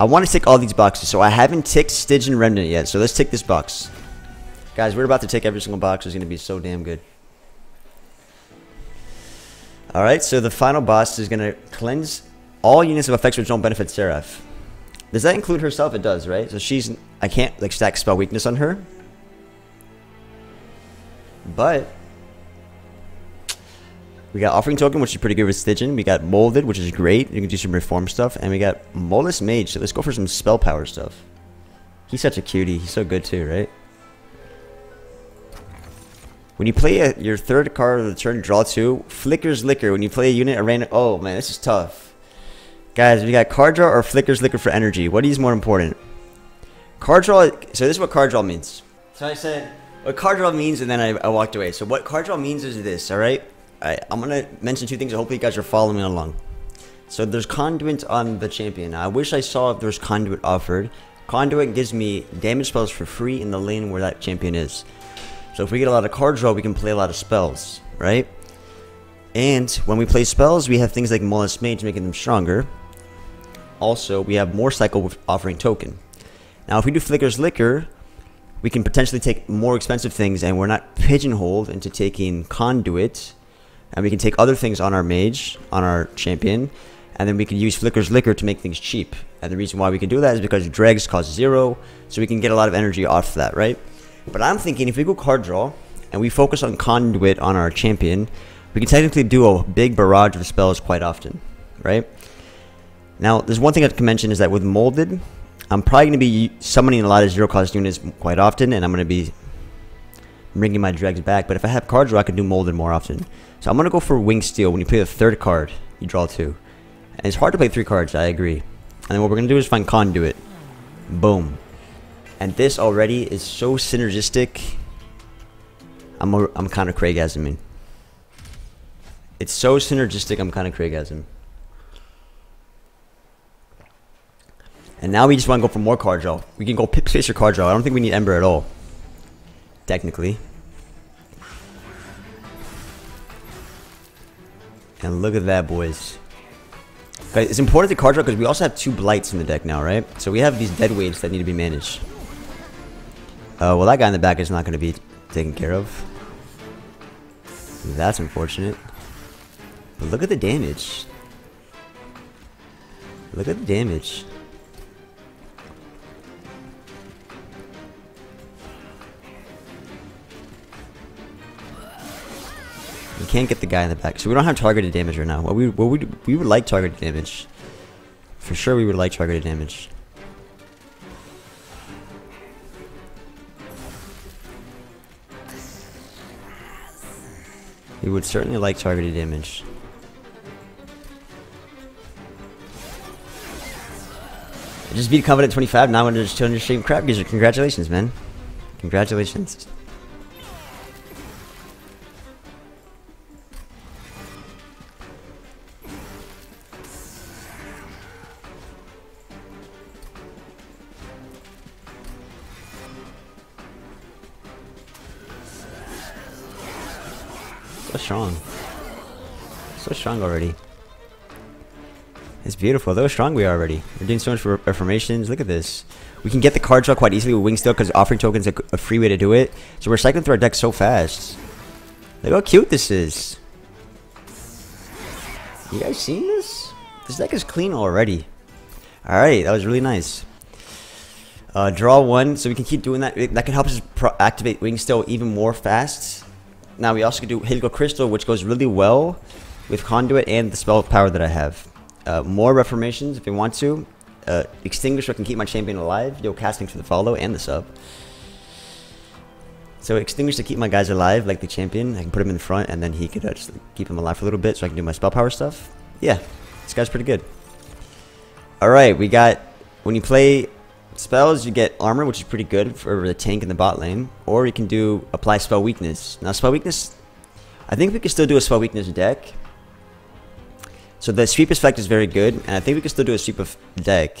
I want to tick all these boxes. So I haven't ticked Stygian Remnant yet. So let's tick this box. Guys, we're about to tick every single box. It's going to be so damn good. Alright, so the final boss is going to cleanse all units of effects which don't benefit Seraph. Does that include herself? It does, right? So she's... I can't, like, stack spell weakness on her. But... We got Offering Token, which is pretty good with Stygian. We got Molded, which is great. You can do some reform stuff. And we got Molluscmage, so let's go for some spell power stuff. He's such a cutie. He's so good too, right? When you play a, your third card of the turn, draw two. Flicker's Liquor. When you play a unit, a random... Oh, man, this is tough. Guys, we got card draw or Flicker's Liquor for energy. What is more important? Card draw... So this is what card draw means. So I said what card draw means, and then I, I walked away. So what card draw means is this, alright? Alright, I'm going to mention two things. Hopefully you guys are following along. So there's Conduit on the champion. I wish I saw if there's Conduit offered. Conduit gives me damage spells for free in the lane where that champion is. So if we get a lot of card draw, we can play a lot of spells, right? And when we play spells, we have things like Molluscmage making them stronger. Also, we have more cycle with offering token. Now, if we do Flicker's Liquor, we can potentially take more expensive things and we're not pigeonholed into taking Conduit. And we can take other things on our mage, on our champion, and then we can use Flicker's Liquor to make things cheap. And the reason why we can do that is because dregs cost zero, so we can get a lot of energy off that, right? But I'm thinking if we go card draw and we focus on conduit on our champion, we can technically do a big barrage of spells quite often, right? Now, there's one thing I can mention is that with molded, I'm probably going to be summoning a lot of zero cost units quite often, and I'm going to be bringing my dregs back. But if I have card draw, I can do molded more often. So I'm going to go for wing steel. When you play the third card, you draw two. And it's hard to play three cards, I agree. And then what we're going to do is find conduit. Boom. And this already is so synergistic. I'm, I'm kind of Craigasming. It's so synergistic, I'm kind of Craigasm. And now we just want to go for more card draw. We can go Pip Spacer card draw. I don't think we need Ember at all. Technically. And look at that, boys. Guys, it's important to card draw because we also have two Blights in the deck now, right? So we have these dead waves that need to be managed. Uh, well, that guy in the back is not going to be taken care of. That's unfortunate. But look at the damage. Look at the damage. We can't get the guy in the back, so we don't have targeted damage right now. Well, we well, we we would like targeted damage. For sure, we would like targeted damage. We would certainly like targeted damage. I just beat Covenant 25, now under 200 stream crap user. Congratulations, man. Congratulations. Strong. So strong already. It's beautiful. Look how strong we are already. We're doing so much for reformations. Look at this. We can get the card draw quite easily with Wingsteel because offering tokens a, a free way to do it. So we're cycling through our deck so fast. Look how cute this is. You guys seen this? This deck is clean already. Alright, that was really nice. Uh, draw one, so we can keep doing that. That can help us activate Wingsteel even more fast. Now we also can do Helical Crystal, which goes really well with Conduit and the spell power that I have. Uh, more Reformations if you want to. Uh, Extinguisher can keep my champion alive. Yo, casting for the follow and the sub. So Extinguish to keep my guys alive, like the champion. I can put him in front, and then he could uh, just keep him alive for a little bit, so I can do my spell power stuff. Yeah, this guy's pretty good. All right, we got when you play spells, you get armor, which is pretty good for the tank in the bot lane. Or you can do apply spell weakness. Now, spell weakness, I think we can still do a spell weakness deck. So the sweep effect is very good, and I think we can still do a sweep of deck.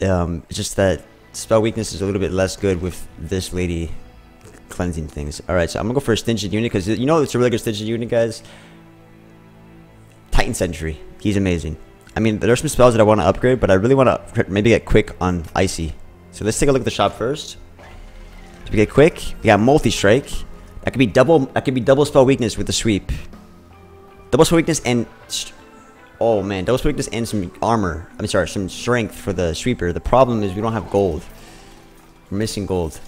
Um, it's just that spell weakness is a little bit less good with this lady cleansing things. Alright, so I'm gonna go for a Stygian unit, because you know it's a really good Stygian unit, guys? Titan Sentry. He's amazing. I mean, there's some spells that I want to upgrade, but I really want to maybe get quick on Icy. So let's take a look at the shop first. To get quick, we got multi-strike. That could be double. That could be double spell weakness with the sweep. Double spell weakness and oh man, double spell weakness and some armor. I'm sorry, some strength for the sweeper. The problem is we don't have gold. We're missing gold.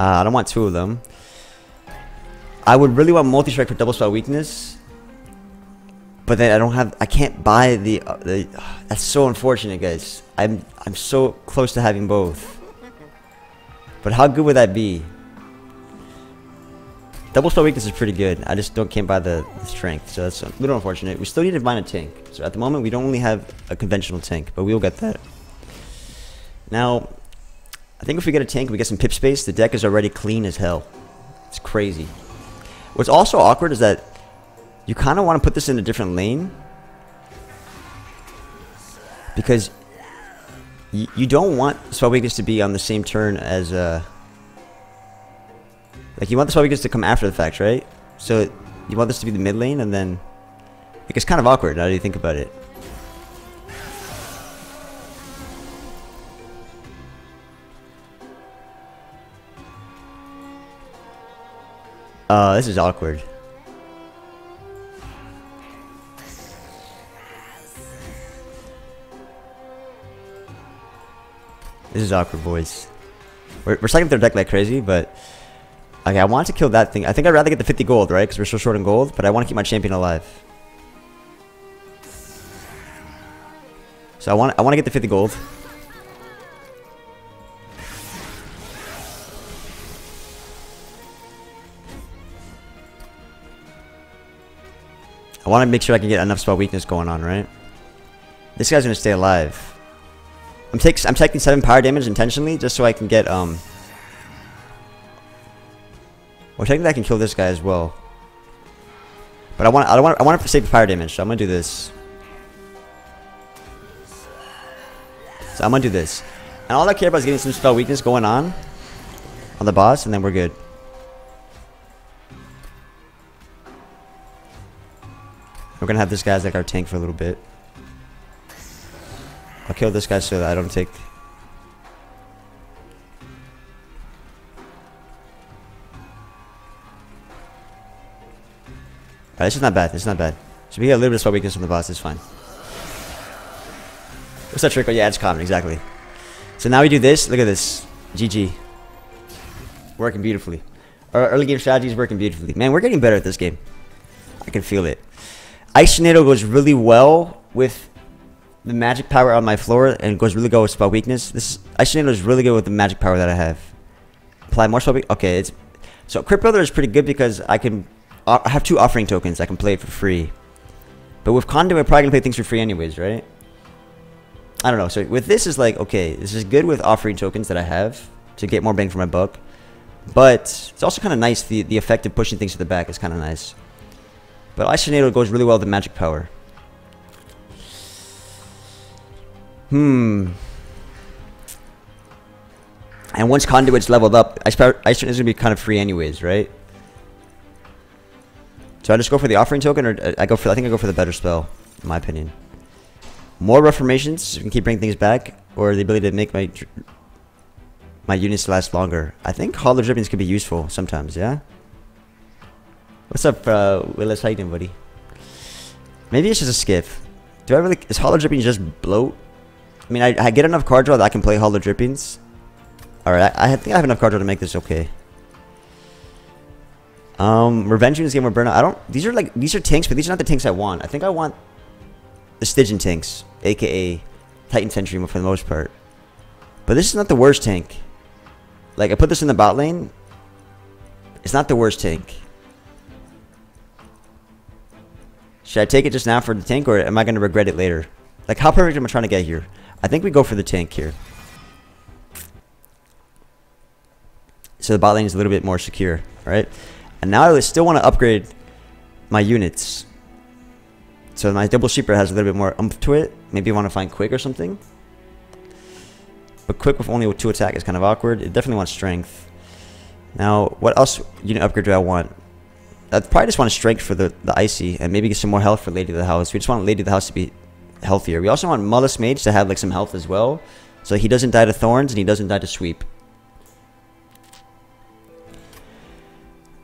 Uh, I don't want two of them. I would really want multi-strike for double spell weakness. But then I don't have, I can't buy the, uh, the uh, that's so unfortunate guys. I'm, I'm so close to having both. But how good would that be? Double spell weakness is pretty good. I just don't can't buy the, the, strength, so that's a little unfortunate. We still need to find a tank. So at the moment, we don't only have a conventional tank, but we'll get that. Now, I think if we get a tank, we get some pip space. The deck is already clean as hell. It's crazy. What's also awkward is that you kind of want to put this in a different lane because you, don't want spell weakness to be on the same turn as uh, like, you want the spell weakness to come after the fact, right? So, you want this to be the mid lane, and then... Like, it's kind of awkward, now do you think about it? Uh, this is awkward. This is awkward, boys. We're, we're cycling their deck like crazy, but Okay, I want to kill that thing. I think I'd rather get the 50 gold, right? Because we're so short in gold. But I want to keep my champion alive. So I want I want to get the 50 gold. I want to make sure I can get enough spell weakness going on, right? This guy's gonna stay alive. I'm taking I'm taking seven power damage intentionally just so I can get um well, technically I can kill this guy as well. But I want I want I want to save the fire damage, so I'm gonna do this. So I'm gonna do this. And all I care about is getting some spell weakness going on on the boss, and then we're good. We're gonna have this guy as like our tank for a little bit. I'll kill this guy so that I don't take Alright, this is not bad. This is not bad. So we get a little bit of weakness from the boss. It's fine. What's that trick? Oh, yeah, it's common. Exactly. So now we do this. Look at this. GG. Working beautifully. Our early game strategy is working beautifully. Man, we're getting better at this game. I can feel it. Ice Tornado goes really well with the magic power on my floor and goes really good with spell weakness. This is, Ice Tornado is really good with the magic power that I have. Apply more spell weakness. Okay, it's so Crypt Builder is pretty good because I can uh, I have two offering tokens. I can play it for free. But with Conduit, I'm probably to play things for free anyways, right? I don't know. So with this is like, okay, this is good with offering tokens that I have to get more bang for my buck. But it's also kind of nice. The, the effect of pushing things to the back is kind of nice. But Ice Tornado goes really well with the magic power. Hmm. And once Conduit's leveled up, Ice, Ice Tornado is going to be kind of free anyways, right? So I just go for the offering token, or uh, I go for I think I go for the better spell, in my opinion. More reformations, we can keep bringing things back, or the ability to make my my units last longer. I think hollow drippings could be useful sometimes. Yeah. What's up, uh, Willis? How you doing, buddy? Maybe it's just a skip. Do I really? Is hollow drippings just bloat? I mean, I, I get enough card draw that I can play hollow drippings. All right, I, I think I have enough card draw to make this okay. Um, Revenge this game with Burnout. I don't. These are like these are tanks, but these are not the tanks I want. I think I want the Stygian tanks, aka Titan Sentry for the most part. But this is not the worst tank. Like I put this in the bot lane. It's not the worst tank. Should I take it just now for the tank, or am I going to regret it later? Like, how perfect am I trying to get here? I think we go for the tank here. So the bot lane is a little bit more secure, right? And now I still want to upgrade my units. So my double sheeper has a little bit more umph to it. Maybe you want to find quick or something. But quick with only two attack is kind of awkward. It definitely wants strength. Now, what else unit upgrade do I want? I probably just want strength for the, the Icy and maybe get some more health for Lady of the House. We just want Lady of the House to be healthier. We also want Molluscmage to have like some health as well. So he doesn't die to Thorns and he doesn't die to Sweep.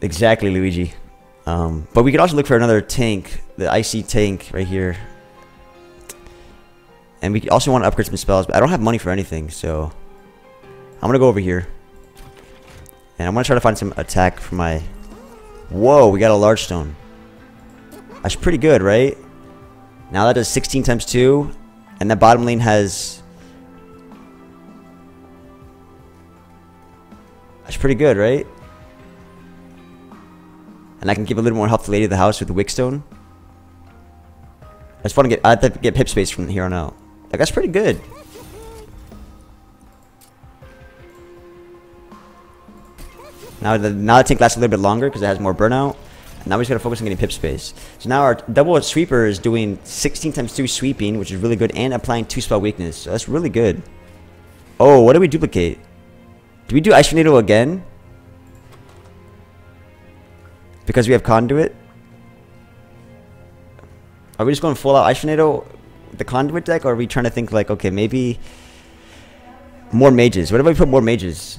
Exactly, Luigi. Um, but we could also look for another tank, the Icy tank right here. And we also want to upgrade some spells, but I don't have money for anything, so... I'm going to go over here. And I'm going to try to find some attack for my... Whoa, we got a large stone. That's pretty good, right? Now that does 16 times 2. And that bottom lane has... That's pretty good, right? And I can give a little more help to Lady of the House with the Wickstone. I just want to get I have to get pip space from here on out. Like that's pretty good. Now the now the tank lasts a little bit longer because it has more burnout. Now we just gotta focus on getting pip space. So now our double sweeper is doing 16 times 2 sweeping, which is really good, and applying 2 spell weakness. So that's really good. Oh, what do we duplicate? Do we do Ice Tornado again? Because we have Conduit? Are we just going full out Ice Tornado the Conduit deck, or are we trying to think like, okay, maybe more mages? What if we put more mages?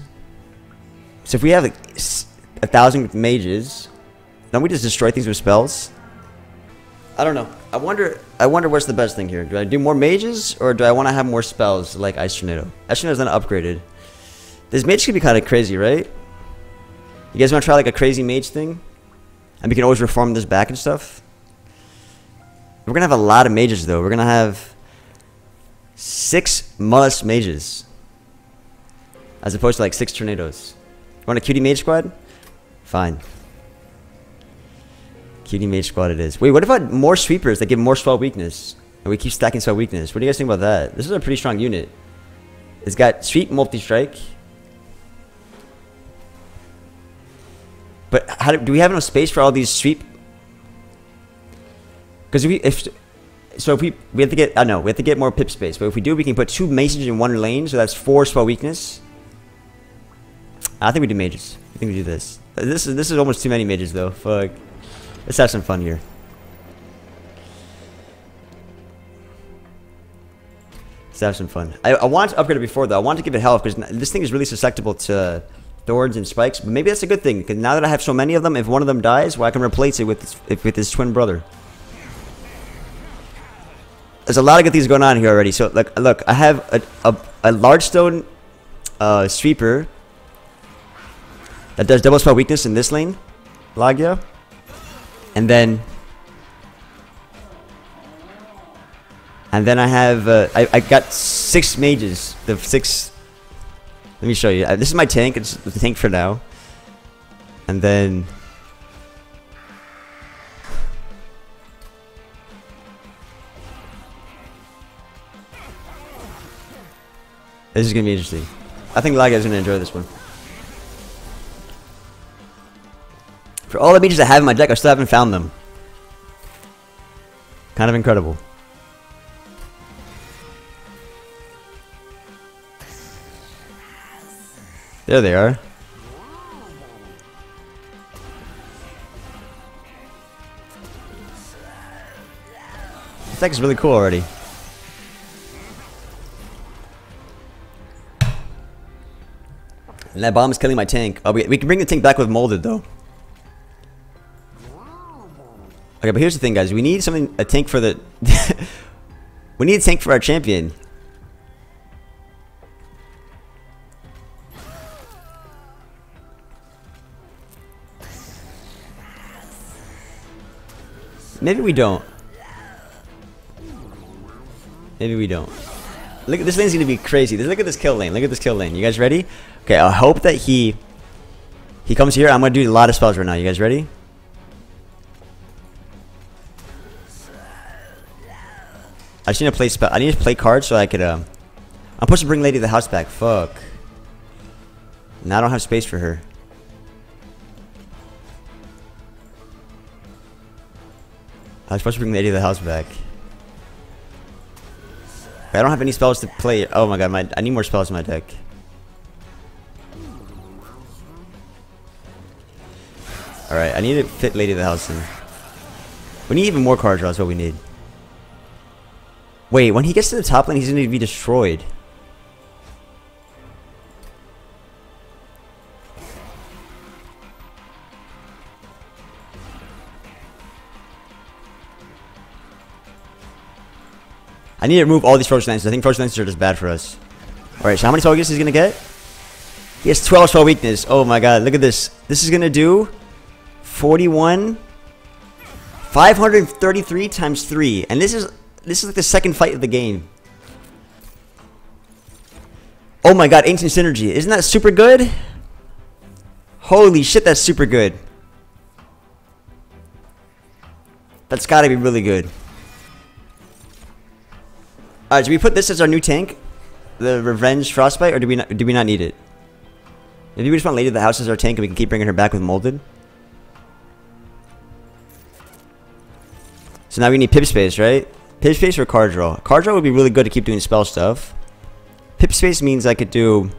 So if we have like a thousand mages, don't we just destroy things with spells? I don't know. I wonder. I wonder what's the best thing here. Do I do more mages or do I want to have more spells like Ice Tornado? Ice Tornado's not upgraded. This mage could be kind of crazy, right? You guys want to try like a crazy mage thing? And we can always reform this back and stuff. We're gonna have a lot of mages though. We're gonna have six Molluscmages. As opposed to like six tornadoes. Want a cutie mage squad? Fine. Cutie mage squad it is. Wait, what about more sweepers that give more spell weakness? And we keep stacking spell weakness. What do you guys think about that? This is a pretty strong unit. It's got sweep multi-strike. But how do, do we have enough space for all these sweep? Because we if so if we we have to get I know we have to get more pip space. But if we do, we can put two mages in one lane, so that's four spell weakness. I think we do mages. I think we do this. This is this is almost too many mages though. Fuck. Let's have some fun here. Let's have some fun. I, I want to upgrade it before though. I want to give it health because this thing is really susceptible to thorns and spikes. But maybe that's a good thing because now that I have so many of them, if one of them dies, well, I can replace it with with his twin brother. There's a lot of good things going on here already. So look, look, I have a a, a large stone uh, sweeper that does double spell weakness in this lane, Lagia. And then... And then I have... Uh, I, I got six mages. The six... Let me show you. Uh, this is my tank. It's the tank for now. And then... This is to be interesting. I think going to enjoy this one. For all the mages I have in my deck, I still haven't found them. Kind of incredible. There they are. This deck is really cool already. And that bomb is killing my tank. Oh, we, we can bring the tank back with molded though. Okay, but here's the thing, guys. We need something, a tank for the... we need a tank for our champion. Maybe we don't. Maybe we don't. Look, this lane's gonna be crazy. Look at this kill lane. Look at this kill lane. You guys ready? Okay, I hope that he he comes here. I'm gonna do a lot of spells right now. You guys ready? I just need to play spell. I need to play cards so I could. Um, I'm supposed to bring Lady of the House back. Fuck. Now I don't have space for her. I was supposed to bring Lady of the House back. I don't have any spells to play. Oh my god, my I need more spells in my deck. Alright, I need to fit Lady of the House in. We need even more card draws, what we need. Wait, when he gets to the top lane, he's going to be destroyed. I need to remove all these Frozen Lances. I think Frozen Lances are just bad for us. Alright, so how many targets is he going to get? He has 12 spell weakness. Oh my god, look at this. This is going to do 41... 533 times 3. And this is this is like the second fight of the game. Oh my god, Ancient Synergy. Isn't that super good? Holy shit, that's super good. That's gotta be really good. Alright, do we put this as our new tank? The Revenge Frostbite, or do we not, do we not need it? Maybe we just want Lady of the House as our tank and we can keep bringing her back with Molded? So now we need Pip Space, right? Pip Space or Card Draw? Card Draw would be really good to keep doing spell stuff. Pip Space means I could do...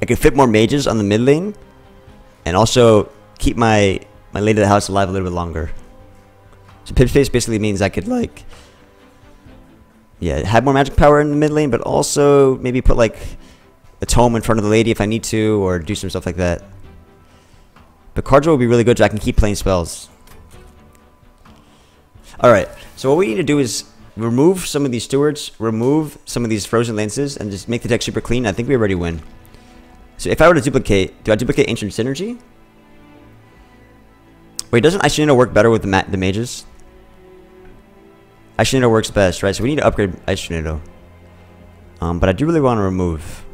I could fit more mages on the mid lane. And also keep my, my Lady of the House alive a little bit longer. So Pip Space basically means I could like... Yeah, have more magic power in the mid lane, but also maybe put like a tome in front of the lady if I need to, or do some stuff like that. But Card Draw would be really good so I can keep playing spells. Alright, so what we need to do is remove some of these stewards, remove some of these frozen lances, and just make the deck super clean. I think we already win. So if I were to duplicate, do I duplicate Ancient Synergy? Wait, doesn't Icynito work better with the, ma the mages? Icynito works best, right? So we need to upgrade Icynito. Um, but I do really want to remove.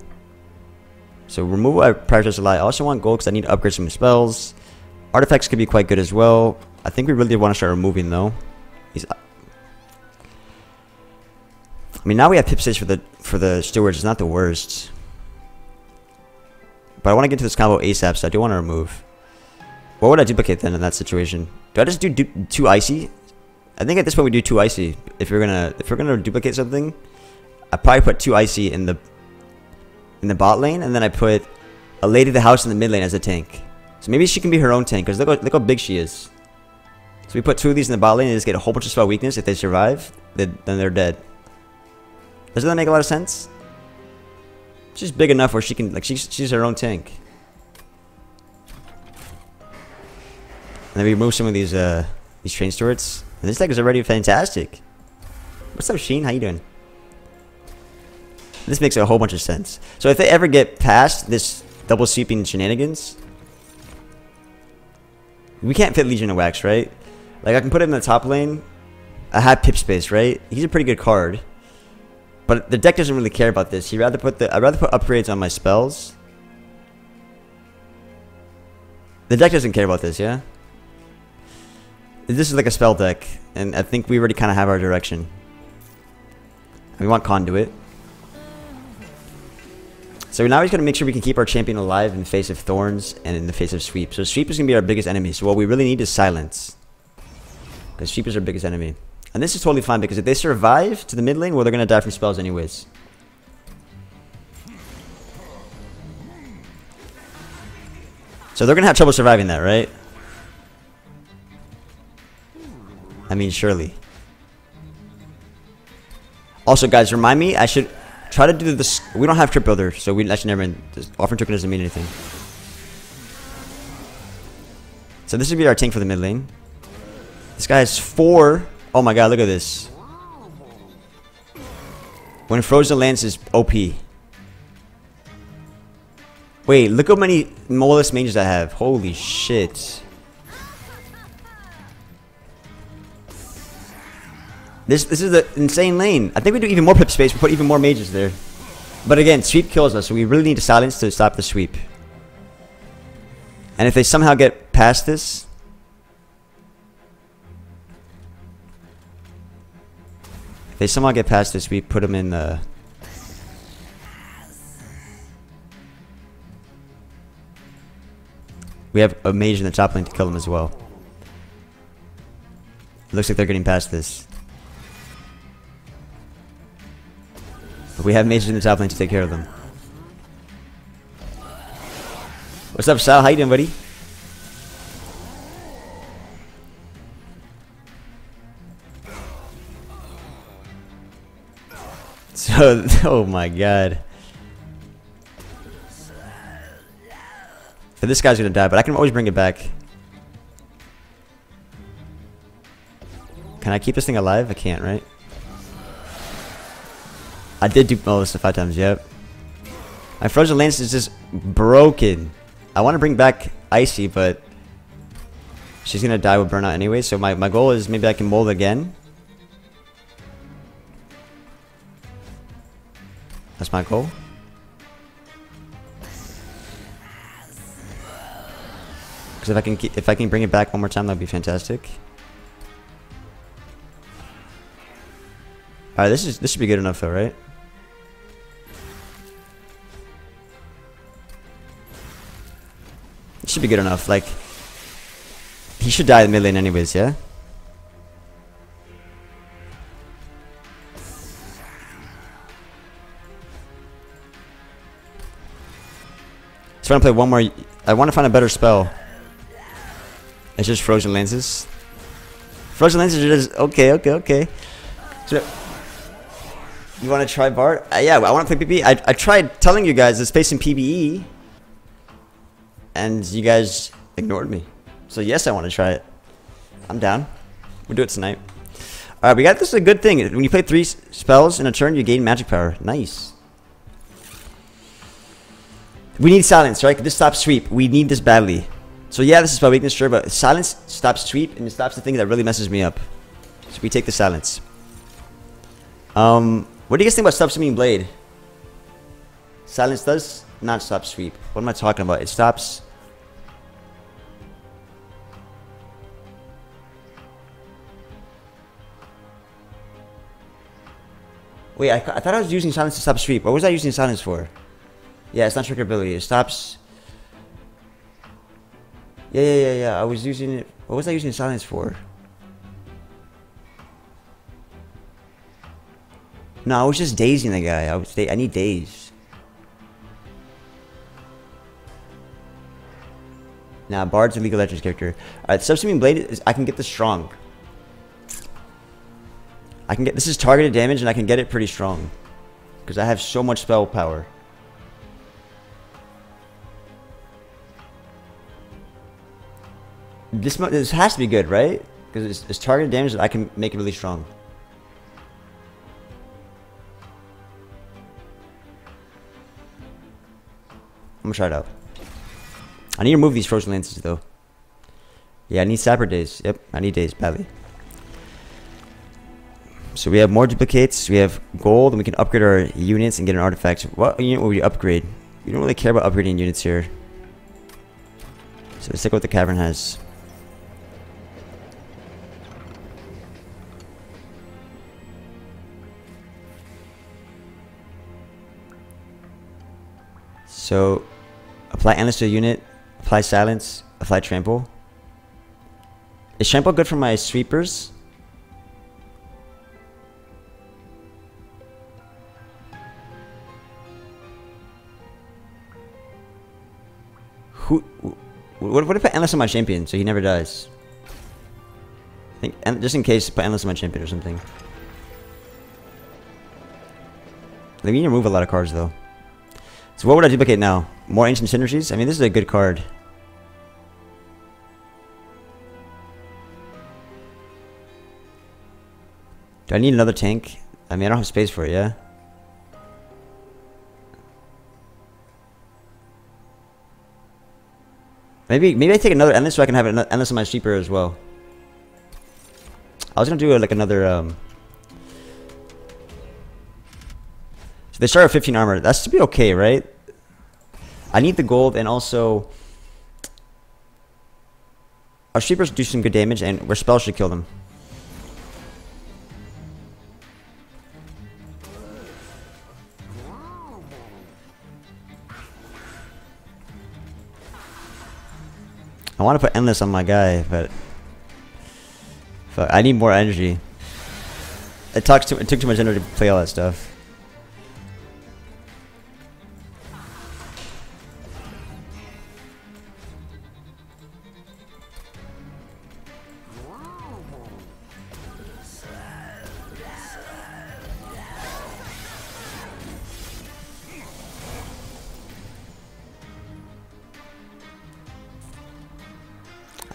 So removal I prioritize a lot. I also want gold because I need to upgrade some spells. Artifacts could be quite good as well. I think we really want to start removing though. I mean, now we have pip for the for the stewards. It's not the worst. But I want to get to this combo ASAP, so I do want to remove. What would I duplicate then in that situation? Do I just do, two icy? I think at this point we do two icy. If we're gonna if we're gonna duplicate something, I probably put two icy in the in the bot lane, and then I put a lady of the house in the mid lane as a tank. So maybe she can be her own tank, because look, look how big she is. So we put two of these in the bot lane and just get a whole bunch of spell weakness. If they survive, then they're dead. Doesn't that make a lot of sense? She's big enough where she can, like, she's, she's her own tank. And then we remove some of these, uh, these train stewards. And this deck is already fantastic. What's up, Sheen? How you doing? This makes a whole bunch of sense. So if they ever get past this double sweeping shenanigans, we can't fit Legion of Wax, right? Like, I can put him in the top lane. I have Pip Space, right? He's a pretty good card. But the deck doesn't really care about this. He'd rather put the I'd rather put upgrades on my spells. The deck doesn't care about this, yeah? This is like a spell deck, and I think we already kind of have our direction. We want Conduit. So now he's going to make sure we can keep our champion alive in the face of Thorns and in the face of Sweep. So Sweep is going to be our biggest enemy. So what we really need is Silence. Because Sheep is our biggest enemy. And this is totally fine because if they survive to the mid lane, well, they're going to die from spells anyways. So they're going to have trouble surviving that, right? I mean, surely. Also, guys, remind me, I should try to do this. We don't have Trip Builder, so we actually never. Offering token doesn't mean anything. So this would be our tank for the mid lane. This guy has four. Oh my god, look at this. When Frozen Lance is OP. Wait, look how many Molluscmages I have. Holy shit. This this is an insane lane. I think we do even more pip space. We put even more mages there. But again, sweep kills us, so we really need to silence to stop the sweep. And if they somehow get past this, they somehow get past this, we put them in the... We have a mage in the top lane to kill them as well. It looks like they're getting past this. But we have mages in the top lane to take care of them. What's up, Sal? How you doing, buddy? So, oh my god. This guy's gonna die, but I can always bring it back. Can I keep this thing alive? I can't, right? I did do all this five times, yep. My frozen lance is just broken. I want to bring back Icy, but she's gonna die with burnout anyway. So my, my goal is maybe I can mold again. That's my goal. Because if I can if I can bring it back one more time, that'd be fantastic. All right, this is this should be good enough though, right? Should be good enough. Like, he should die in mid lane anyways, yeah? I want to play one more. I want to find a better spell. It's just frozen lances. Frozen are just okay, okay, okay. So, you want to try Bard? Uh, yeah, I want to play PBE. I, I tried telling you guys it's facing PBE, and you guys ignored me. So yes, I want to try it. I'm down. We'll do it tonight. All right, we got this is a good thing. When you play three spells in a turn, you gain magic power. Nice. We need silence, right? This stops sweep. We need this badly. So yeah, this is my weakness, sure, but silence stops sweep and it stops the thing that really messes me up. So we take the silence. Um, what do you guys think about stop sweeping blade? Silence does not stop sweep. What am I talking about? It stops. Wait, I, I thought I was using silence to stop sweep. What was I using silence for? Yeah, it's not trigger ability. It stops. Yeah, yeah, yeah, yeah. I was using it. What was I using silence for? No, I was just dazing the guy. I was. I need daze. Now, Bard's a League of Legends character. Uh, Alright, Subsuming Blade is. I can get this strong. I can get. This is targeted damage, and I can get it pretty strong. Because I have so much spell power. This this has to be good, right? Because it's, it's targeted damage that I can make it really strong. I'm gonna try it out. I need to remove these frozen lances though. Yeah, I need sapper days. Yep, I need days badly. So we have more duplicates, we have gold, and we can upgrade our units and get an artifact. What unit will we upgrade? We don't really care about upgrading units here. So let's take what the cavern has. So, apply endless to unit, apply silence, apply trample. Is trample good for my sweepers? Who? What, what if I endless on my champion so he never dies? I think, and just in case, put endless on my champion or something. They need to remove a lot of cards though. So what would I duplicate now? More Ancient Synergies? I mean, this is a good card. Do I need another tank? I mean, I don't have space for it, yeah? Maybe maybe I take another endless so I can have an endless on my sweeper as well. I was gonna do like another um So they start at 15 armor. That's to be okay, right? I need the gold and also... Our sweepers do some good damage and our spell should kill them. I want to put endless on my guy, but... Fuck, I need more energy. It, talks too, it took too much energy to play all that stuff.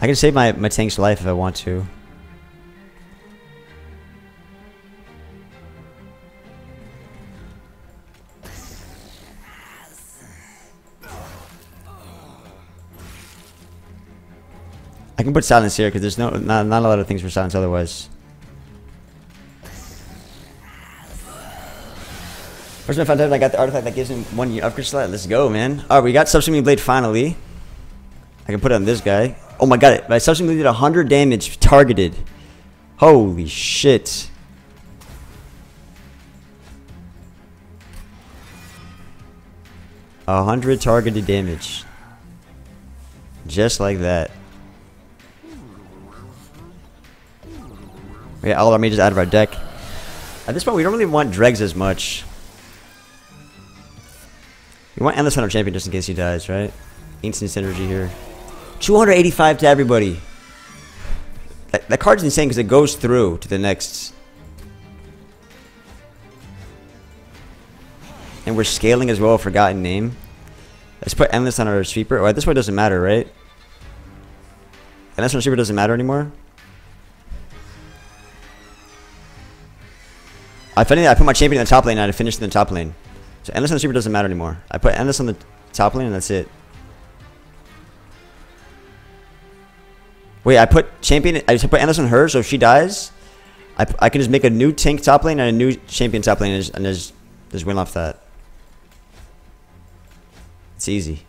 I can save my, my tank's life if I want to. I can put silence here because there's no not, not a lot of things for silence otherwise. First my found out I got the artifact that gives him one upgrade slot. Let's go, man. Alright, we got Subsuming Blade finally. I can put it on this guy. Oh my god, Subsuming Blade did 100 damage targeted. Holy shit. A hundred targeted damage. Just like that. We got all our mages out of our deck. At this point, we don't really want Dregs as much. We want Endless Hunter Champion just in case he dies, right? Instant synergy here. 285 to everybody. That, that card's insane because it goes through to the next. And we're scaling as well, forgotten name. Let's put Endless on our sweeper. Oh, this one doesn't matter, right? Endless on sweeper doesn't matter anymore? I, funny, I put my champion in the top lane and I finished in the top lane. So endless on the sweeper doesn't matter anymore. I put endless on the top lane and that's it. Wait, I put champion. I put endless on her, so if she dies, I, I can just make a new tank top lane and a new champion top lane and just, and just, just win off that. It's easy.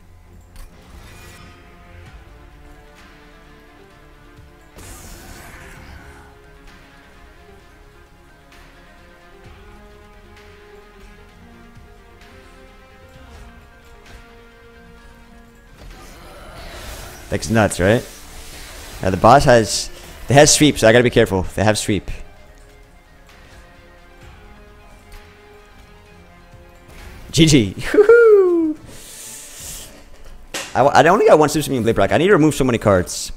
That's nuts, right? Now the boss has, they have sweep, so I gotta be careful. They have sweep. GG. I, I only got one Super Saiyan Blade Black. I need to remove so many cards.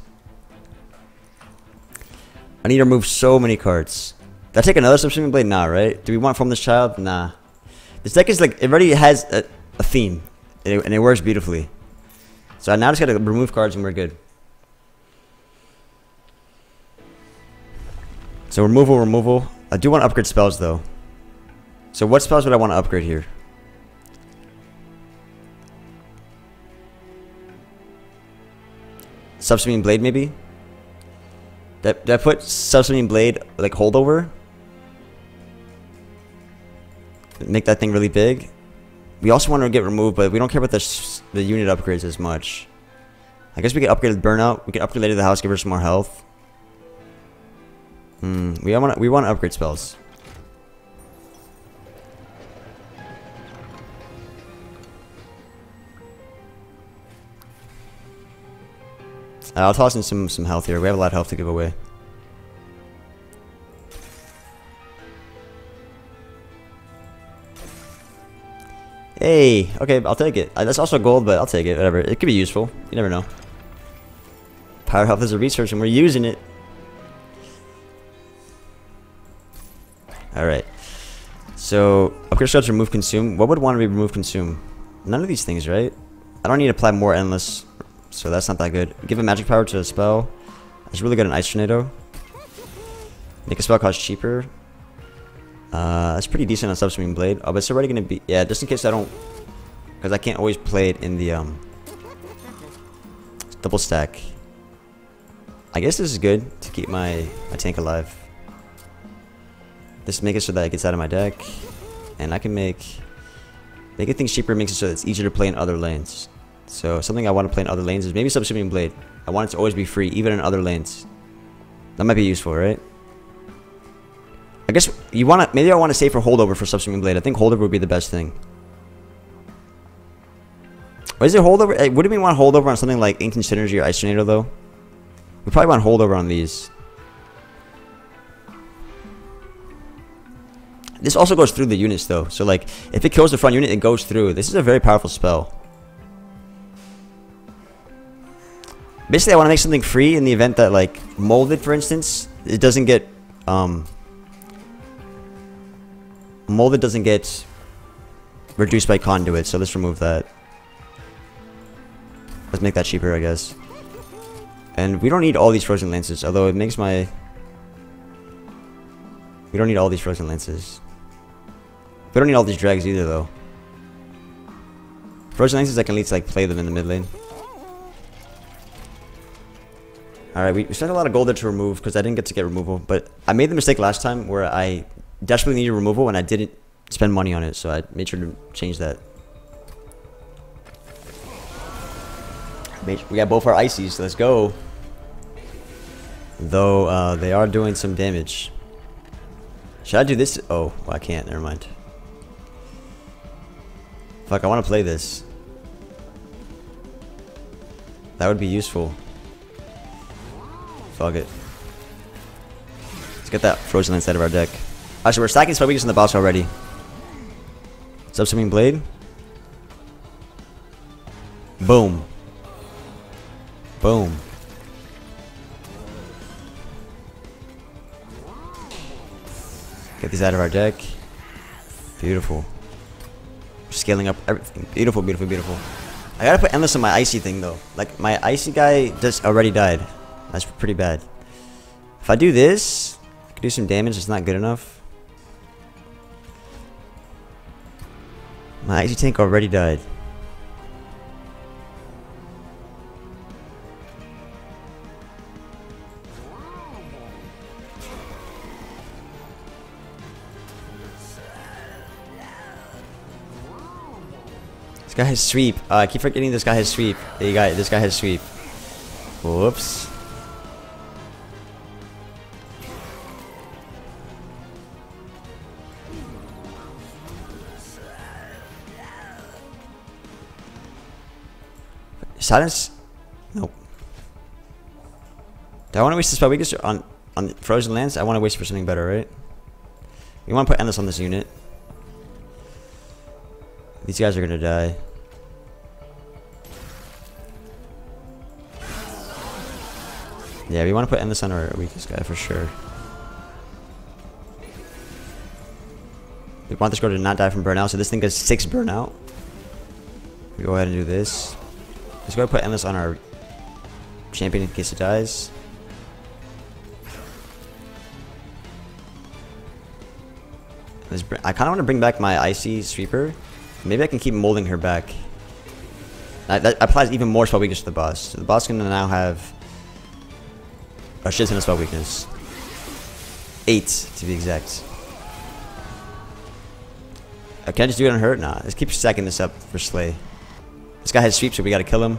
I need to remove so many cards. Did I take another Saiyan Blade? Nah, right? Do we want from this child? Nah. This deck is like, it already has a, a theme. And it, and it works beautifully. So I now just gotta remove cards and we're good. So removal, removal. I do want to upgrade spells though. So what spells would I want to upgrade here? Subsuming Blade maybe? That that put Subsuming Blade like holdover? Make that thing really big? We also want to get removed, but we don't care about the, the unit upgrades as much. I guess we can upgrade the Burnout. We can upgrade Lady of the House, give her some more health. Hmm, we want we want to upgrade spells. I'll toss in some some health here. We have a lot of health to give away. Hey, okay, I'll take it. Uh, that's also gold, but I'll take it, whatever. It could be useful. You never know. Power health is a research, and we're using it. Alright. So, upgrade sculpture, remove consume. What would want to be remove consume? None of these things, right? I don't need to apply more endless, so that's not that good. Give a magic power to a spell. It's really good in Ice Tornado. Make a spell cost cheaper. Uh, that's pretty decent on Subsuming Blade. Oh, but it's already going to be... Yeah, just in case I don't... Because I can't always play it in the... um Double stack. I guess this is good to keep my, my tank alive. Just make it so that it gets out of my deck. And I can make... Making things cheaper makes it so it's easier to play in other lanes. So something I want to play in other lanes is maybe Subsuming Blade. I want it to always be free, even in other lanes. That might be useful, right? I guess you want to, maybe I want to save for holdover for Subsuming Blade. I think holdover would be the best thing. Or is it holdover? Eh, wouldn't we want holdover on something like Ancient Synergy or Ice Tornado though? We probably want holdover on these. This also goes through the units though. So like, if it kills the front unit, it goes through. This is a very powerful spell. Basically, I want to make something free in the event that like, Molded for instance, it doesn't get, um, Molded doesn't get reduced by conduit, so let's remove that. Let's make that cheaper, I guess. And we don't need all these frozen lances, although it makes my... We don't need all these frozen lances. We don't need all these dregs either, though. Frozen lances, I can at least like play them in the mid lane. Alright, we, spent a lot of gold there to remove because I didn't get to get removal. But I made the mistake last time where I desperately needed removal and I didn't spend money on it. So I made sure to change that. We got both our ices. Let's go. Though uh, they are doing some damage. Should I do this? Oh, well, I can't. Never mind. Fuck, I want to play this. That would be useful. Fuck it. Let's get that frozen inside of our deck. Actually, we're stacking spell weakness in the boss already. Subsuming Blade. Boom. Boom. Get these out of our deck. Beautiful. Scaling up everything. Beautiful, beautiful, beautiful. I gotta put endless on my icy thing though. Like my icy guy just already died. That's pretty bad. If I do this, I can do some damage. It's not good enough. My icy tank already died. Guy has sweep. Uh, I keep forgetting this guy has sweep. You got this guy has sweep. Whoops. Silence? Nope. Do I want to waste the spell weakness on on frozen lance? I want to waste for something better, right? We want to put endless on this unit. These guys are gonna die. Yeah, we want to put endless on our weakest guy for sure. We want this girl to not die from burnout, so this thing does 6 burnout. We go ahead and do this. Let's go put endless on our champion in case it dies. I kind of want to bring back my icy sweeper. Maybe I can keep molding her back. That, that applies even more spell weakness to the boss. So the boss can now have a shit ton of spell weakness. Eight to be exact. Uh, I just do it on her? Nah, let's keep stacking this up for Slay. This guy has sweep, so we gotta kill him.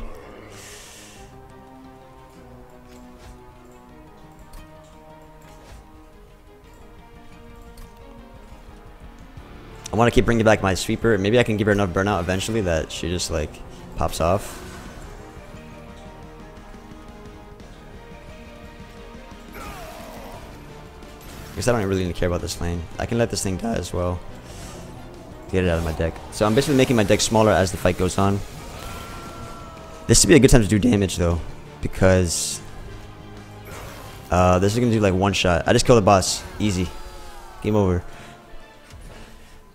I want to keep bringing back my sweeper. Maybe I can give her enough burnout eventually that she just like pops off. Guess I don't really care about this lane. I can let this thing die as well. Get it out of my deck. So I'm basically making my deck smaller as the fight goes on. This would be a good time to do damage though. Because... Uh, this is going to do like one shot. I just killed the boss. Easy. Game over.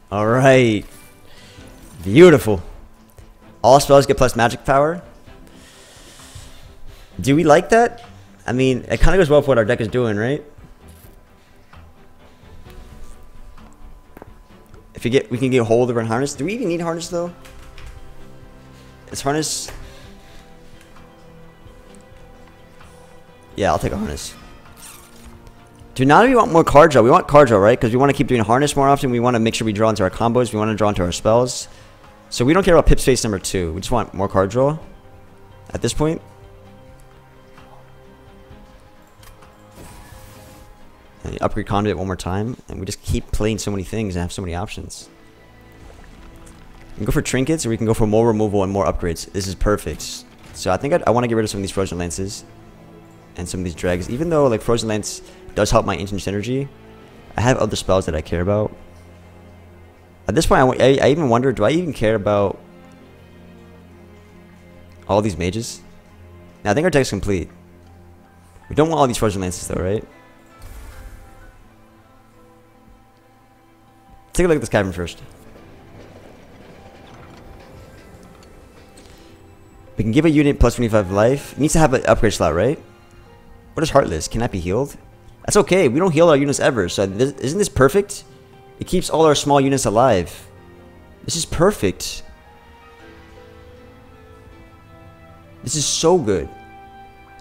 Alright. Beautiful. All spells get plus magic power. Do we like that? I mean, it kind of goes well for what our deck is doing, right? If you get, we can get hold of our harness. Do we even need harness though? Is harness? Yeah, I'll take a harness. Do now we want more card draw? We want card draw, right? Because we want to keep doing harness more often. We want to make sure we draw into our combos. We want to draw into our spells. So we don't care about pip space number two. We just want more card draw at this point. And upgrade conduit one more time. And we just keep playing so many things and have so many options. We can go for trinkets or we can go for more removal and more upgrades. This is perfect. So I think I'd, i want to get rid of some of these frozen lances and some of these dregs. Even though like frozen lance does help my ancient synergy. I have other spells that I care about. At this point, I, I, I even wonder, do I even care about all these mages? Now, I think our deck's complete. We don't want all these frozen lances though, right? Take a look at this cabin first. We can give a unit plus 25 life. It needs to have an upgrade slot, right? What is Heartless? Can that be healed? That's okay. We don't heal our units ever. So this, isn't this perfect? It keeps all our small units alive. This is perfect. This is so good.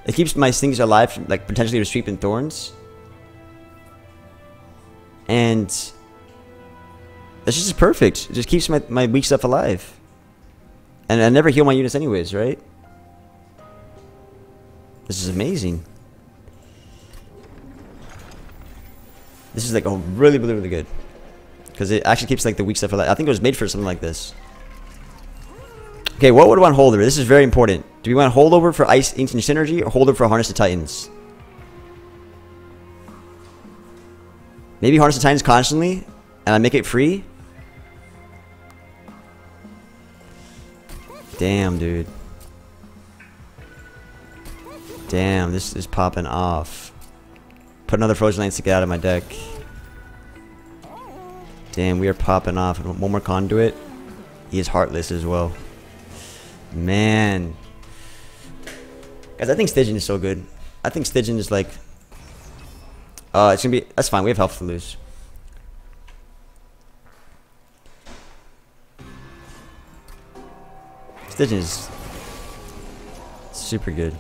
It keeps my things alive from, like, potentially restricting thorns. And... This is just perfect. It just keeps my, my weak stuff alive. And I never heal my units anyways, right? This is amazing. This is like oh really really really good. Because it actually keeps like the weak stuff alive. I think it was made for something like this. Okay, what would we want holdover? This is very important. Do we want holdover for Ice Ancient Synergy or holdover for Harness the Titans? Maybe Harness the Titans constantly and I make it free? Damn, dude. Damn, this is popping off. Put another Frozen Lance to get out of my deck. Damn, we are popping off. One more Conduit. He is Heartless as well. Man. Guys, I think Stygian is so good. I think Stygian is like... Uh, it's gonna be... That's fine, we have health to lose. Stygian is... Super good.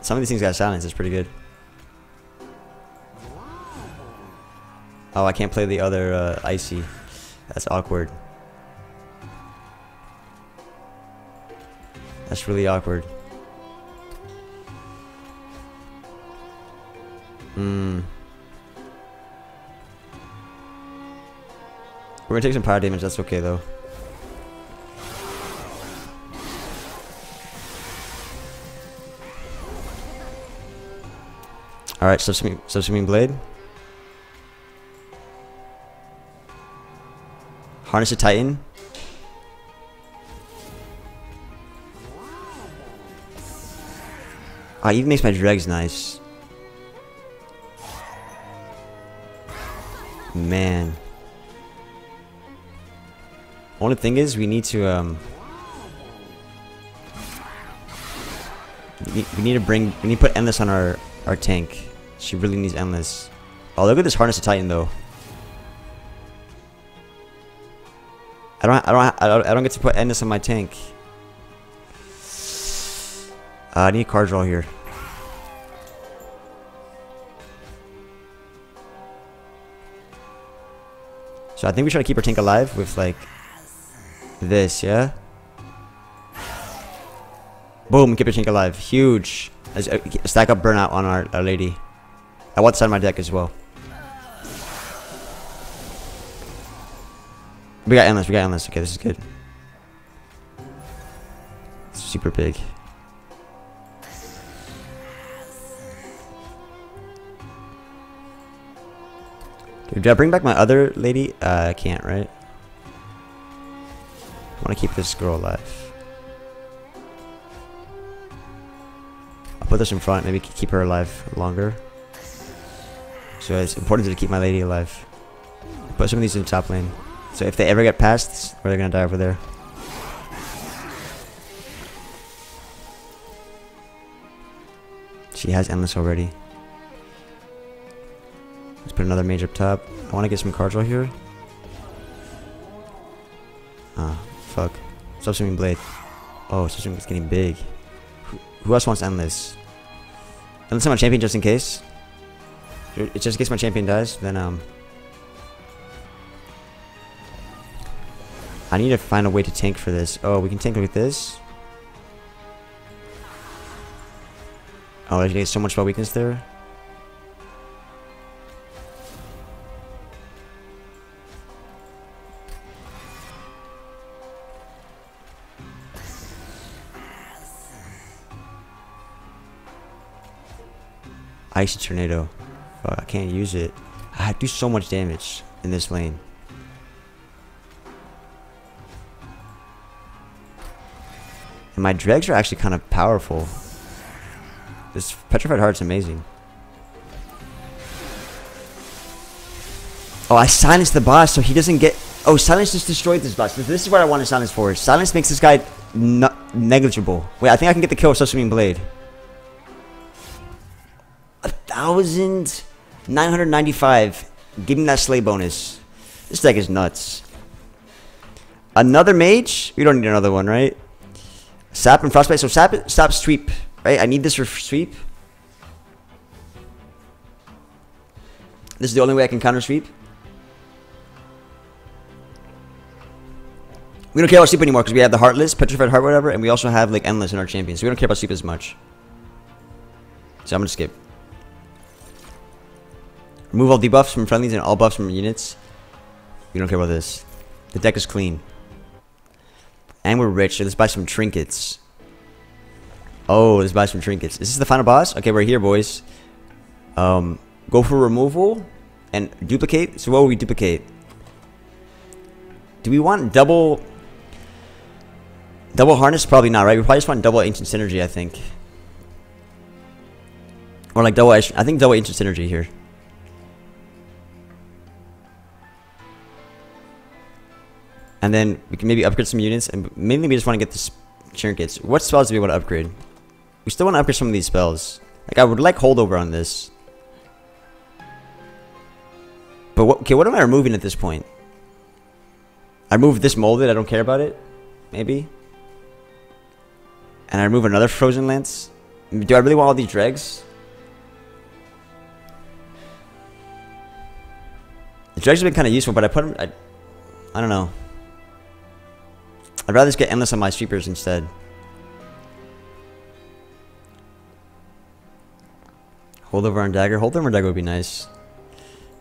Some of these things got silence. It's pretty good. Oh, I can't play the other uh, icy. That's awkward. That's really awkward. Hmm. We're gonna take some pyre damage. That's okay though. Alright, subsuming, subsuming blade. Harness a Titan. Ah, oh, even makes my dregs nice. Man. Only thing is, we need to, um... We need, to bring... We need to put Endless on our, our tank. She really needs Endless. Oh, look at this Harness a Titan, though. I don't, I don't, I don't, I don't get to put Endless on my tank. Uh, I need a card draw here. So I think we try to keep our tank alive with like this, yeah? Boom, keep your tank alive. Huge. Uh, stack up burnout on our, our lady. I want side of my deck as well. We got endless, we got endless. Okay, this is good. Super big. Do I bring back my other lady? Uh, I can't, right? I want to keep this girl alive. I'll put this in front, maybe keep her alive longer. So it's important to keep my lady alive. Put some of these in top lane. So if they ever get past, they're gonna die over there. She has endless already. Let's put another mage up top. I want to get some right here. Ah, fuck. Subsuming blade. Oh, subsuming is getting big. Who, who else wants endless? Endless on my champion just in case. Just in case my champion dies, then um, I need to find a way to tank for this. Oh, we can tank with this. Oh, there's so much spell weakness there. Icy Tornado. Fuck, I can't use it. I do so much damage in this lane. And my dregs are actually kind of powerful. This Petrified Heart's amazing. Oh, I silenced the boss so he doesn't get... Oh, silence just destroyed this boss. This is what I want to silence for. Silence makes this guy negligible. Wait, I think I can get the kill with Subsuming Blade. A thousand nine hundred ninety-five. Give me that slay bonus. This deck is nuts. Another mage? We don't need another one, right? Sap and frostbite. So sap, sap sweep, right? I need this for sweep. This is the only way I can counter sweep. We don't care about sleep anymore because we have the Heartless, Petrified Heart, whatever, and we also have like Endless in our champions. So we don't care about sleep as much. So I'm gonna skip. Remove all debuffs from friendlies and all buffs from units. We don't care about this. The deck is clean. And we're rich, let's buy some trinkets. Oh, let's buy some trinkets. Is this the final boss? Okay, we're here, boys. Um, go for removal and duplicate. So what will we duplicate? Do we want double Double harness? Probably not, right? We probably just want double ancient synergy, I think. Or like double, I think double ancient synergy here. And then we can maybe upgrade some units, and mainly we just want to get the trinkets. What spells do we want to upgrade? We still want to upgrade some of these spells. Like, I would like holdover on this. But, what, okay, what am I removing at this point? I remove this molded, I don't care about it? Maybe? And I remove another frozen lance. Do I really want all these dregs? The dregs have been kind of useful, but I put them... I, I don't know. I'd rather just get endless on my sweepers instead. Hold over on dagger. Hold over on dagger would be nice.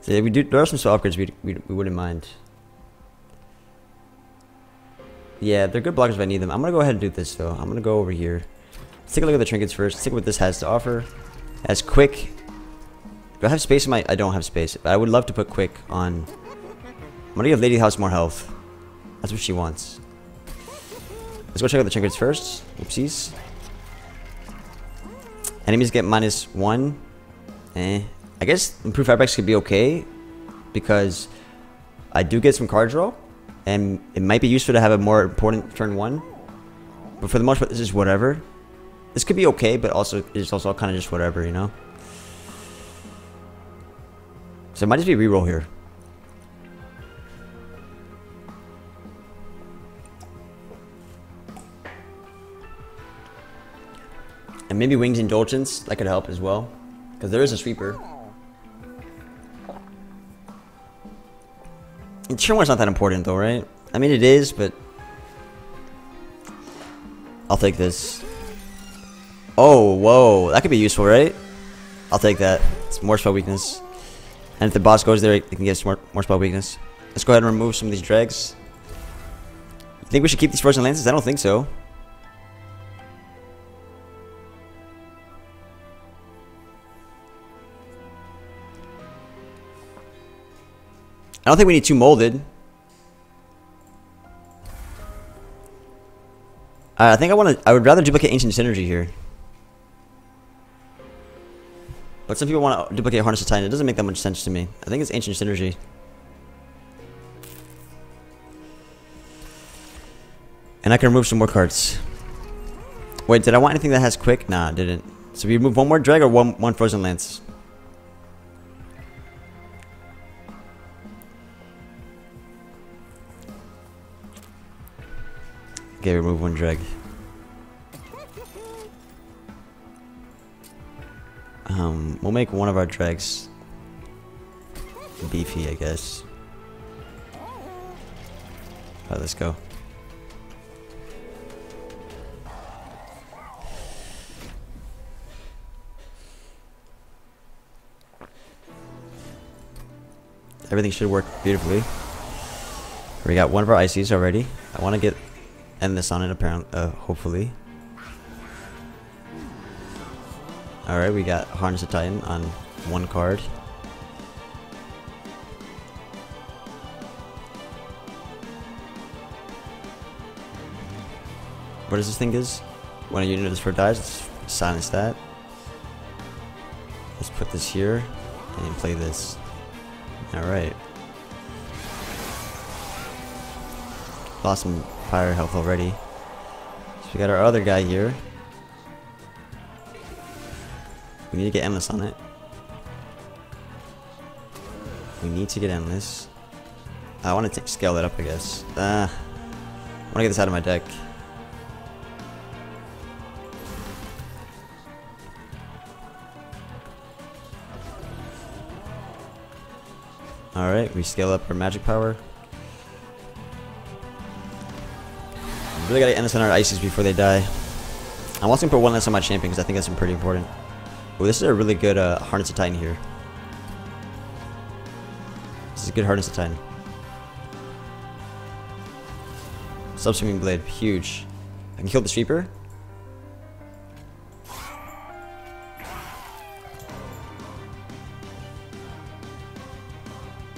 So yeah, we do. There are some spell upgrades we, we we wouldn't mind. Yeah, they're good blockers if I need them. I'm to go ahead and do this, though. I'm to go over here. Let's take a look at the trinkets first. Let's see what this has to offer. As quick. Do I have space in my... I don't have space. But I would love to put quick on... I'm to give Lady House more health. That's what she wants. Let's go check out the trinkets first. Oopsies. Enemies get minus one. Eh. I guess improved fabrics could be okay. Because I do get some card draw and it might be useful to have a more important turn one. But for the most part, this is whatever. This could be okay, but also it's also kind of just whatever, you know. So it might just be reroll here. And maybe Wings Indulgence, that could help as well. Because there is a sweeper. Turn one's not that important though, right? I mean, it is, but... I'll take this. Oh, whoa. That could be useful, right? I'll take that. It's more spell weakness. And if the boss goes there, it can get more, more spell weakness. Let's go ahead and remove some of these dregs. You think we should keep these frozen lances? I don't think so. I don't think we need two molded. Uh, I think I want to. I would rather duplicate ancient synergy here. But some people want to duplicate harness of titan. It doesn't make that much sense to me. I think it's ancient synergy. And I can remove some more cards. Wait, did I want anything that has quick? Nah, I didn't. So we remove one more drag or one one frozen lance. Okay, remove one drag. Um, we'll make one of our dregs beefy, I guess. Alright, let's go. Everything should work beautifully. We got one of our ices already. I want to get end this on it apparently uh, hopefully. Alright we got harness of titan on one card. What does this thing is? When a unit of this for dies let's silence that. Let's put this here and play this. Alright lost some pyre health already. we got our other guy here. We need to get endless on it. We need to get endless. I want to scale that up, I guess. Uh, I want to get this out of my deck. Alright, we scale up our magic power. Really gotta end this on our ices before they die. I'm also gonna put one less on my champion because I think that's pretty important. Ooh, this is a really good uh, Harness of Titan here. This is a good Harness of Titan. Subsuming Blade, huge. I can kill the Sweeper.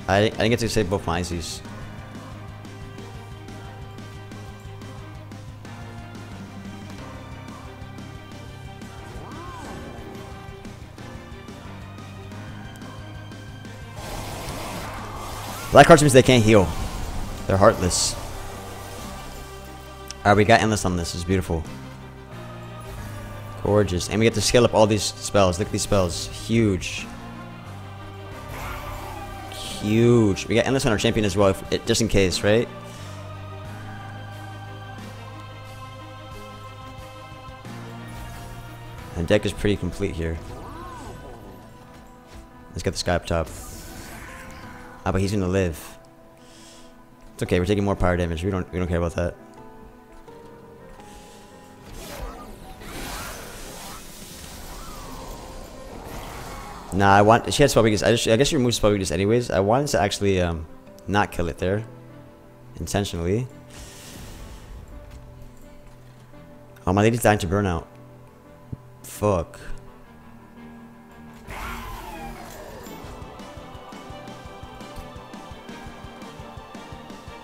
I, I didn't get to save both my ICs. Black cards means they can't heal. They're heartless. Alright, we got endless on this. It's beautiful. Gorgeous. And we get to scale up all these spells. Look at these spells. Huge. Huge. We got endless on our champion as well, if, it, just in case, right? And deck is pretty complete here. Let's get the sky up top. Ah, but he's gonna live. It's okay. We're taking more pyre damage. We don't. We don't care about that. Nah, I want. She has spell weakness. I, just, I guess she removes spell weakness anyways. I wanted to actually um, not kill it there, intentionally. Oh, my lady's dying to burnout. Fuck.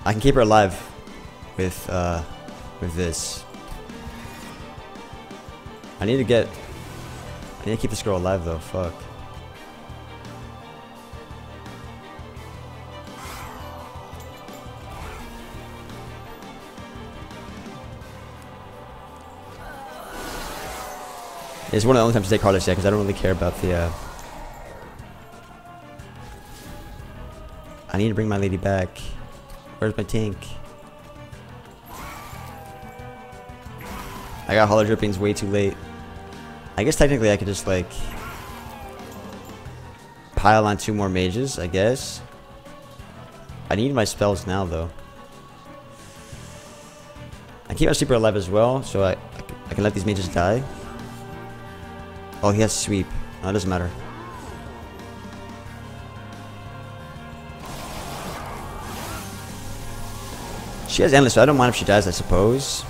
I can keep her alive with uh, with this. I need to get. I need to keep this girl alive though. Fuck. It's one of the only times to take Heartless yet because I don't really care about the. Uh... I need to bring my lady back. Where's my tank? I got Hollow Drippings way too late. I guess technically I could just like pile on two more mages, I guess. I need my spells now though. I keep my super alive as well, so I, I can let these mages die. Oh, he has sweep. No, it doesn't matter. She has endless, so I don't mind if she dies, I suppose.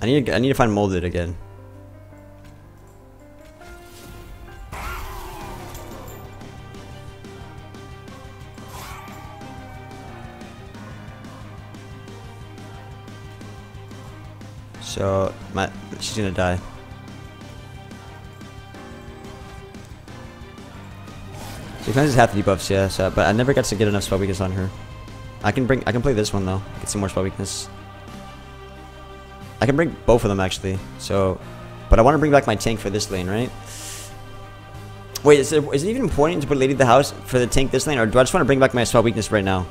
I need to, I need to find molded again. So, my, she's gonna die. She cleanses half the debuffs, yeah, so, but I never got to get enough spell weakness on her. I can bring, I can play this one though, get some more spell weakness. I can bring both of them actually, so, but I want to bring back my tank for this lane, right? Wait, is it, is it even important to put Lady of the House for the tank this lane, or do I just want to bring back my spell weakness right now?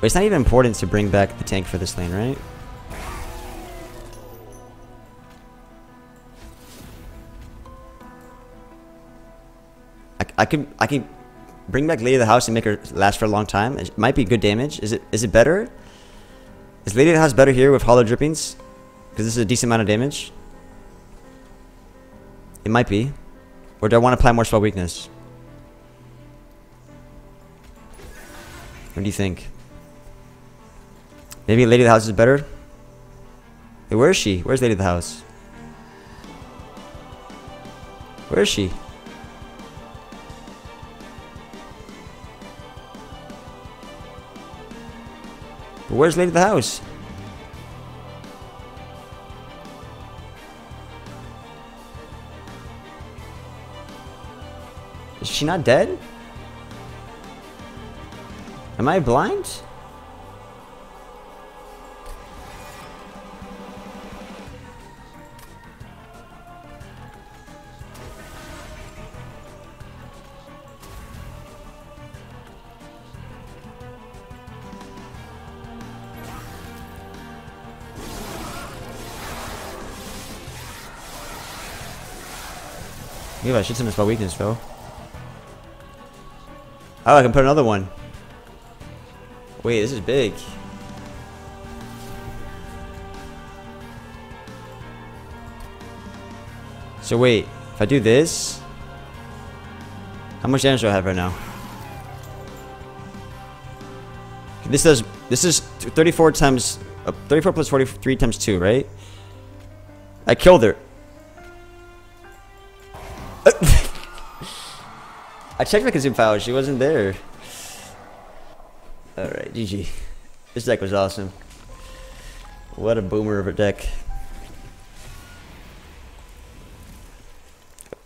Wait, it's not even important to bring back the tank for this lane, right? I could I could bring back Lady of the House and make her last for a long time. It might be good damage. Is it is it better? Is Lady of the House better here with Hollow Drippings? Because this is a decent amount of damage. It might be. Or do I want to apply more spell weakness? What do you think? Maybe Lady of the House is better? Hey, where is she? Where's Lady of the House? Where is she? Where's Lady of the House? Is she not dead? Am I blind? Maybe I should send this by weakness, bro. Oh, I can put another one. Wait, this is big. So wait, if I do this, how much damage do I have right now? This does, this is 34 times, uh, 34 plus 43 times 2, right? I killed her. I checked my consume file, she wasn't there. Alright, GG. This deck was awesome. What a boomer of a deck.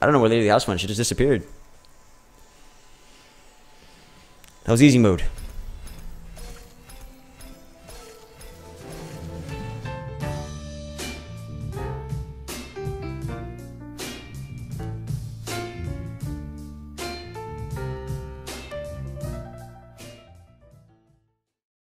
I don't know where Lady of the House went, she just disappeared. That was easy mode.